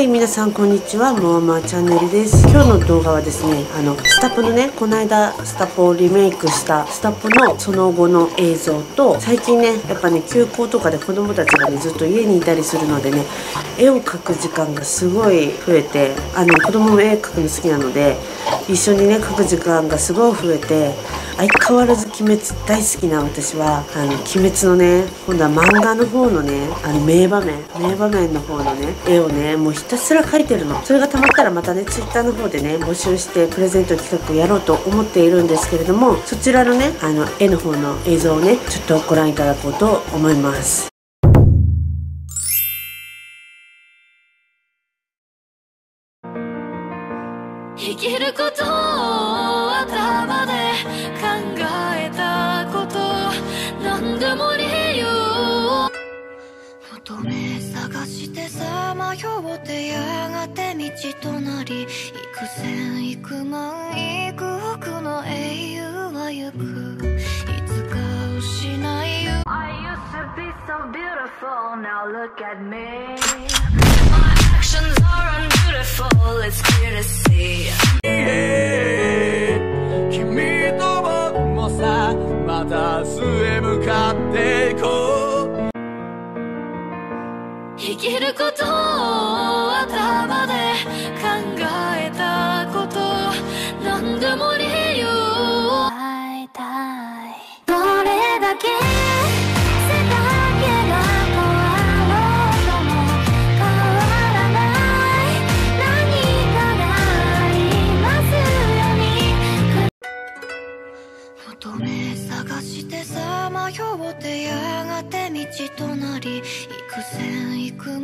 はい、皆さんこんにちは。モアマーチャンネルです。今日の動画はですね、あの、スタポのね、この間スタポをリメイクしたスタポのその後の映像と、最近ね、やっぱね、休校とかで子供たちがね、ずっと家にいたりするのでね、絵を描く時間がすごい増えて、あの、子供も絵描くの好きなので、一緒にね、描く時間がすごい増えて、相変わらず鬼滅大好きな私はあの鬼滅のね今度は漫画の方のねあの名場面名場面の方のね絵をねもうひたすら描いてるの。それがたまったらまたね twitter の方でね募集してプレゼント企画やろうと思っているんですけれどもそちらのねあの絵の方の映像をねちょっとご覧いただこうと思います。生きることを頭で考えたこと何でも理由を求め探してさまよってやがて道となり幾千幾万幾億の英雄は行くいつか失いゆ I used to be so beautiful now look at me My actions are unbeautiful it's clear to see Yeah.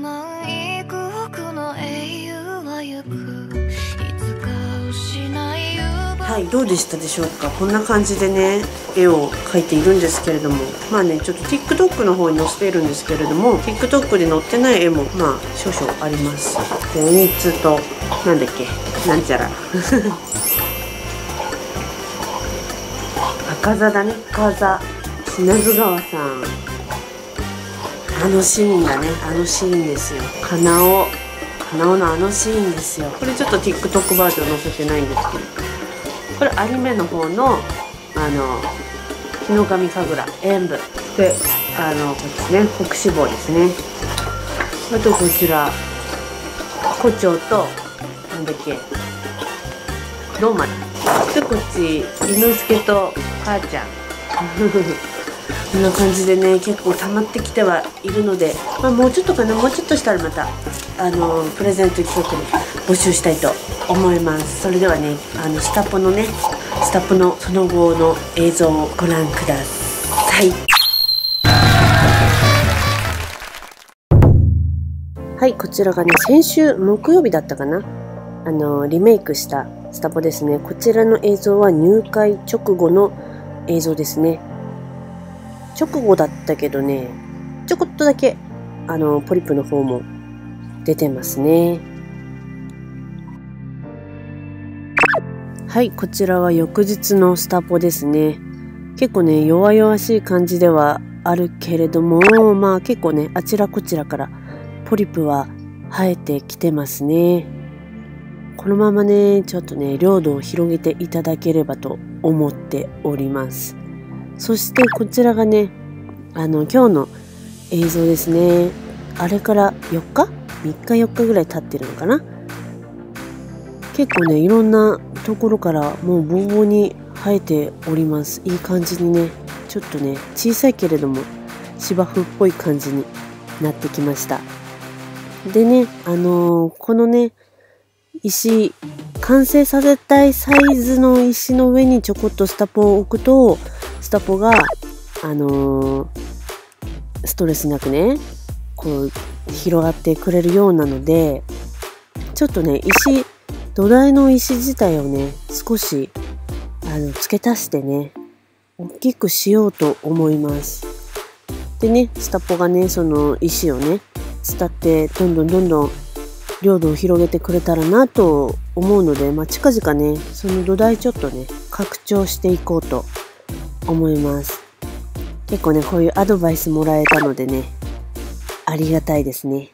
万幾億の英雄は行く。いつか失いはいどうでしたでしょうか？こんな感じでね絵を描いているんですけれども。まあねちょっと TikTok の方に載せているんですけれども TikTok で載ってない絵もまあ少々あります。でおにつとなんだっけ？なんちゃら。赤座だね赤座。品津川さん。あのシーンだねあのシーンですよ。かなおかなおのあのシーンですよ。これちょっと TikTok バージョン載せてないんですけどこれアニメの方のあの日の神神楽演舞であのこっちね北志望ですね。あとこちら胡蝶となんだっけローマでこっち伊之助と母ちゃん。こんな感じでね結構溜まってきてはいるので、まあ、もうちょっとかなもうちょっとしたらまたあのプレゼント企画に募集したいと思います。それではねあのスタポのねスタポのその後の映像をご覧ください。はいこちらがね先週木曜日だったかな。あのリメイクしたスタポですね。こちらの映像は入会直後の映像ですね。直後だったけどね、ちょこっとだけ、あの、ポリプの方も出てますね。はい、こちらは翌日のスタポですね。結構ね、弱々しい感じではあるけれども、まあ結構ね、あちらこちらからポリプは生えてきてますね。このままね、ちょっとね、領土を広げていただければと思っております。そしてこちらがね、あの、今日の映像ですね。あれから4日 ?3 日4日ぐらい経ってるのかな？結構ね、いろんなところからもうボーボーに生えております。いい感じにね、ちょっとね、小さいけれども芝生っぽい感じになってきました。でね、あのーこのね、石、完成させたいサイズの石の上にちょこっとスタポを置くと、スタポが、あのーストレスなくね、こう、広がってくれるようなので、ちょっとね、石、土台の石自体をね、少し、あの、付け足してね、大きくしようと思います。でね、スタポがね、その石をね、伝って、どんどんどんどん領土を広げてくれたらなと思うので、まあ、近々ね、その土台ちょっとね、拡張していこうと思います。結構ね、こういうアドバイスもらえたのでね、ありがたいですね。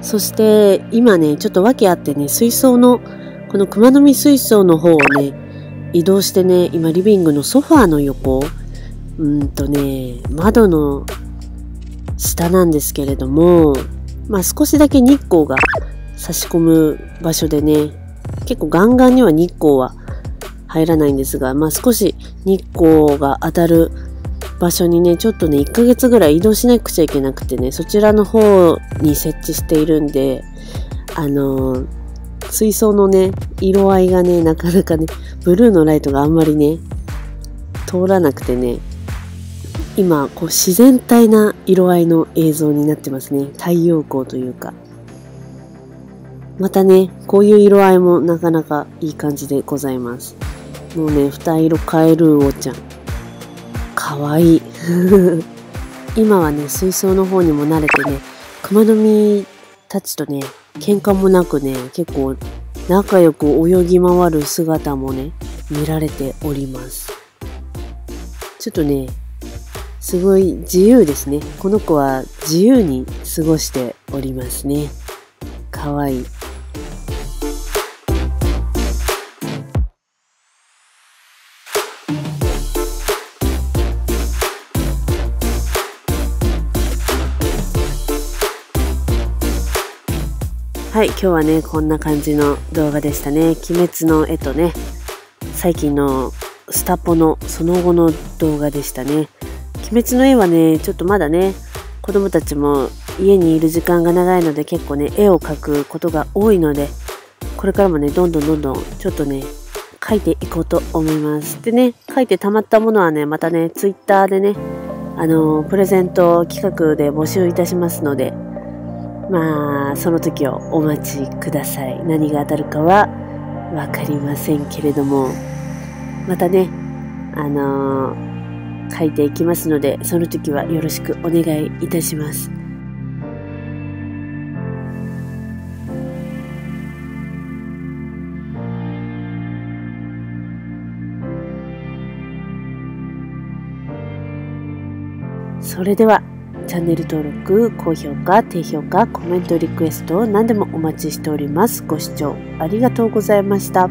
そして今ね、ちょっと訳あってね、水槽の、この熊の実水槽の方をね、移動してね、今リビングのソファーの横、うんとね、窓の下なんですけれども、まあ少しだけ日光が差し込む場所でね、結構ガンガンには日光は入らないんですが、まあ少し日光が当たる場所にね、ちょっとね、1ヶ月ぐらい移動しなくちゃいけなくてね、そちらの方に設置しているんで、あのー、水槽のね、色合いがね、なかなかね、ブルーのライトがあんまりね、通らなくてね、今、こう自然体な色合いの映像になってますね。太陽光というか。またね、こういう色合いもなかなかいい感じでございます。もうね、二色変えるおちゃん。かわいい。今はね、水槽の方にも慣れてね、熊の実たちとね、喧嘩もなくね、結構仲良く泳ぎ回る姿もね、見られております。ちょっとね、すごい自由ですね。この子は自由に過ごしておりますね。かわいい。はい、今日はね、こんな感じの動画でしたね。鬼滅の絵とね、最近のスタポのその後の動画でしたね。鬼滅の絵はね、ちょっとまだね、子供たちも家にいる時間が長いので結構ね、絵を描くことが多いので、これからもね、どんどんどんどんちょっとね、描いていこうと思います。でね、描いて溜まったものはね、またね、ツイッターでね、あの、プレゼント企画で募集いたしますので、まあ、その時をお待ちください。何が当たるかはわかりませんけれども、またね、あのー、書いていきますので、その時はよろしくお願いいたします。それではチャンネル登録、高評価、低評価、コメント、リクエスト何でもお待ちしております。ご視聴ありがとうございました。